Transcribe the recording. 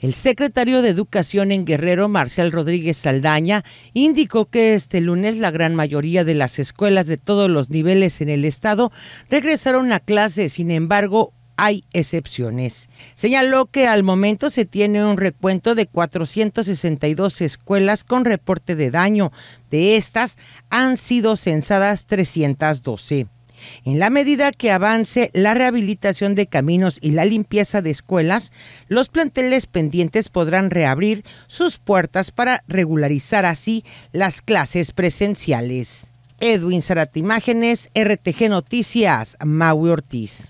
El secretario de Educación en Guerrero, Marcial Rodríguez Saldaña, indicó que este lunes la gran mayoría de las escuelas de todos los niveles en el estado regresaron a clase, sin embargo, hay excepciones. Señaló que al momento se tiene un recuento de 462 escuelas con reporte de daño. De estas han sido censadas 312. En la medida que avance la rehabilitación de caminos y la limpieza de escuelas, los planteles pendientes podrán reabrir sus puertas para regularizar así las clases presenciales. Edwin Zarate Imágenes, RTG Noticias, Maui Ortiz.